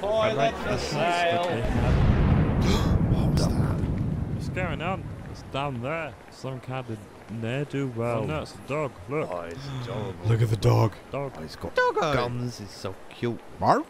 Toilet for sale. What's going on? It's down there. Some kind of ne'er-do-well. Oh no, it's a dog. Look. Oh, it's adorable. Look at the dog. Dog. Oh, he's got dog guns. He's so cute. Mark.